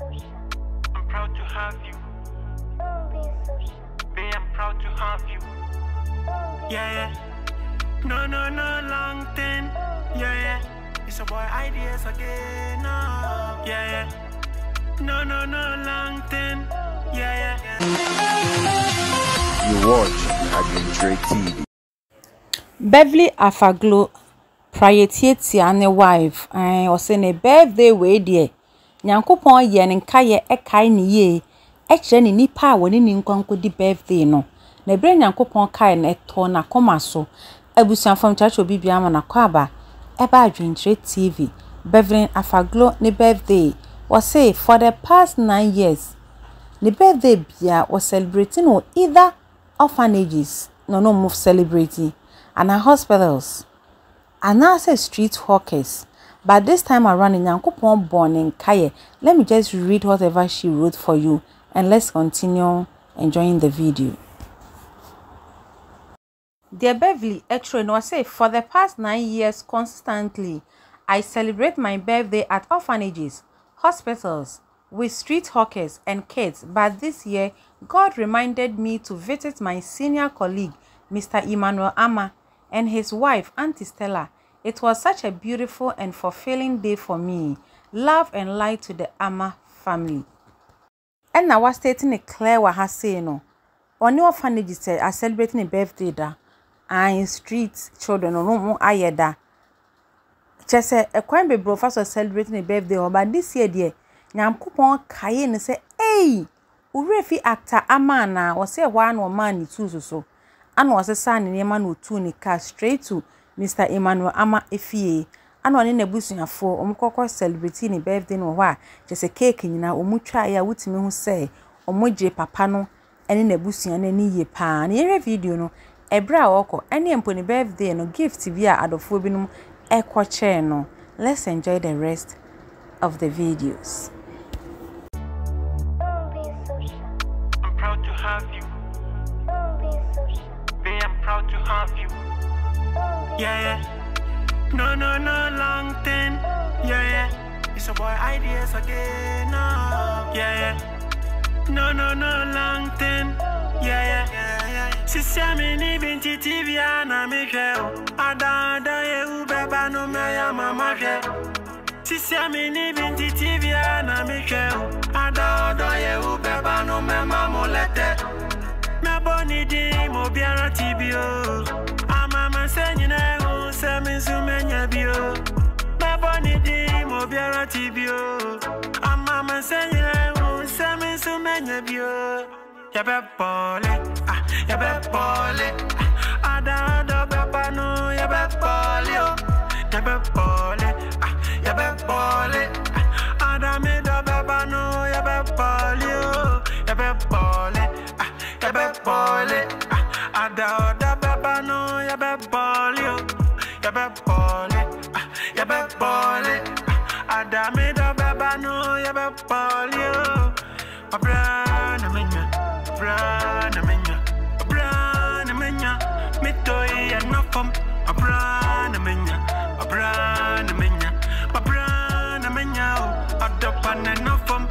I'm proud to have you. Babe, I'm proud to have you. Yeah, yeah. No, no, no, long thing. Yeah, yeah. It's a boy ideas again. No. Yeah, yeah. No, no, no, long thing. Yeah, yeah. You watch Adwenkyere TV. beverly afaglo praeɛ tiatia ne wife eh, ɛn ɔsɛ ne birthday wei deɛ nyankopɔn yɛ ne nkaeɛ ɛkae ne yie. Ɛkyerɛ ne nipa a wɔne ne nkwankɔ di birthday no. Na ebere nyankopɔn kae no ɛtɔ n'akoma so. Abusuafo nkyerɛkyerɛ obi bia ama n'akɔ aba ɛba adwenkyerɛ tv beverly afaglo ne birthday. Wɔse for the past nine years ne birthday bia wɔ no either orphanages. Na ɔno mo celebrate anaa hospitals. Anaasɛ street hawkers. But this time around nyankopɔn bɔ ne nkaeɛ let me just read whatever she wrote for you and let's continue enjoying the video. Dear Beverly Etro no say for the past nine years constantly I celebrate my birthday at orphanages, hospitals, with street hawkers and kids but this year God reminded me to visit my senior colleague Mr. Emmanuel Armah and his wife Auntie Stella. It was such a beautiful and fulfilling day for me. Love and light to the Ama family. ɛna wastate ne claire wɔ ha sei no. Ɔne orphanage sɛ a celebrate ne birthday da. And street children no mu ayɛ da. Kyerɛ sɛ ɛkwan bebree ɔfa so celebrate ne birthday hɔ but this year deɛ nyankopɔn kae ne sɛ ei owurɛ fi actor ama anaa wɔsɛ ɛhɔ a na ɔmaa ne tools so ana ɔsesa ne nneɛma na otuu ne car straight to mr emmanuel ama efie. Ana ɔne n'abusuafoɔ wɔn kɔkɔ celebrate ne birthday no wɔ hɔ a kyerɛ sɛ cake nyinaa wɔn twaeɛ a wotumi ho sɛ wɔn gye papa no ne n'abusua no ani yie paa. Na yɛhwɛ video no ɛberɛ a wɔkɔ ɛne mpo ne birthday no gift bi a adɔfoɔ binom kyɛɛ no. Let's enjoy the rest of the videos. I'm proud to have you. Yeah, yeah. No, no, no, long thing. Yeah, yeah. It's a boy ideas again. No. Yeah, yeah. No, no, no, long thing. Yeah, yeah. Sisi amini binti TV ana mikeo. Ada ada ye ubeba no me ya mama. Sisi amini binti TV ana mikeo. Ada ada ye ubeba no me mama lete. Me boni di mo biara tibio. Biara tibio. Amama se nyina hu se mi su menya bio. Ya be pole, ah, ya be pole. ah. Ada ada be pano, ya be pole, oh. Ya be pole, ah, ya be pole. ah. Ada me da be pano, ya be pole, oh. Ya be pole, ah, ya be pole. ah. Ada ada be pano, ya be pole, abrana menya, abrana menya. Mitoi anafam, abrana menya, abrana menya, abrana menya. oh. Adapan anafam.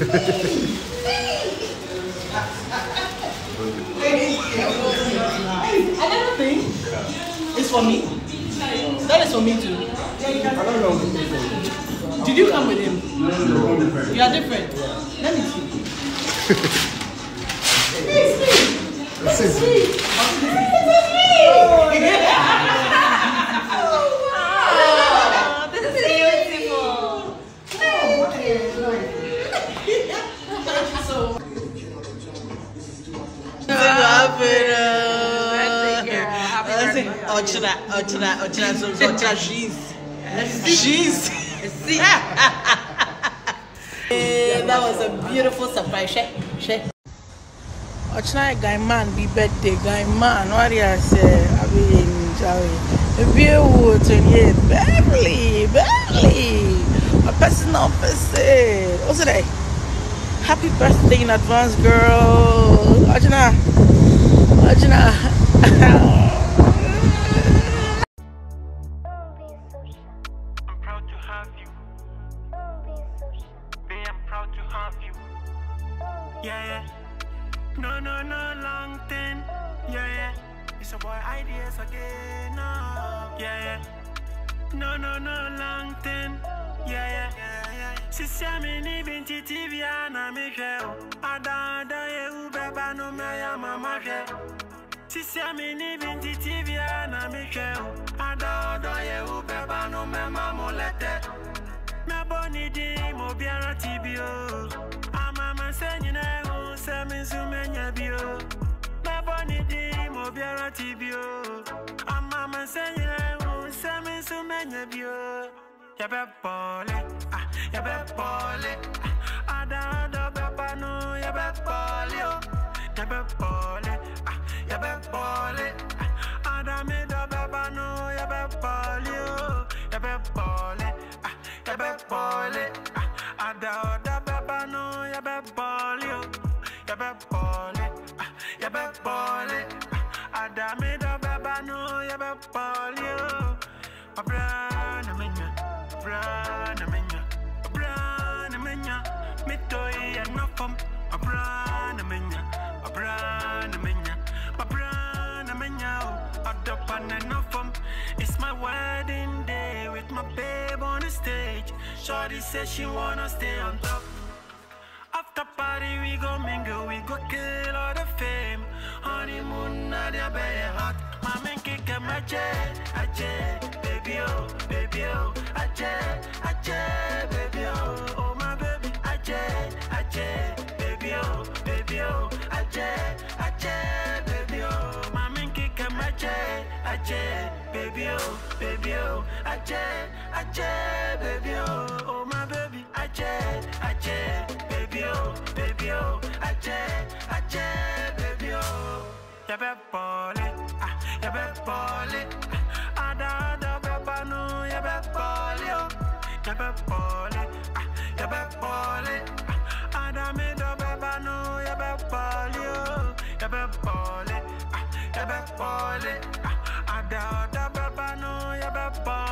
Another thing is for me. That is for me too. Did you come with him? No. You are different. Let me see. Oh, Ochra, ochra, ochra, so so ochra, she's, she's. Eh, that was a beautiful surprise. She, she. Ochra, guy man, be birthday, guy man. What do you say? I mean, Joey. If you would, yeah, Beverly, Beverly, a personal person. What's it? Happy birthday in advance, girl. Ajna. Ajna. No, no, no, long thing. Yeah, yeah. yeah, yeah. Sisi amini binti TV ana mi hwɛ o. Ada ada ye ube ba no me ya mama hwɛ. Sisi amini binti TV ana menya bi o. Ya be bole, ah, ya be bole, ah, ada ada be pano, ya be oh, ya be bole, ah, ya be bole, ah, ada me da be pano, ya be bole, oh, ya be ah, ya be bole, ah, ada ada be pano, ya be oh, ya be bole, ah, ya be bole, ah, ada me da be pano, ya be bole, oh, abrana abrana menya, oh. It's my wedding day with my babe on the stage. Shorty says she wanna stay on top. After party, we go mingle, we go kill all the fame. Honeymoon, a bad hot. My man kick a magic, baby oh, baby aje, aje, baby oh, oh my baby, aje, aje, baby oh, baby oh, aje, aje, baby oh. Ya be bole, ah, ya be ah, ada ada be pano, ya be bole, oh, ya be bole, ah, ya be ah, ada me do be pano, ya be bole, oh, ya be bole, ah, ya be bole, ada ada be pano, ya be bole,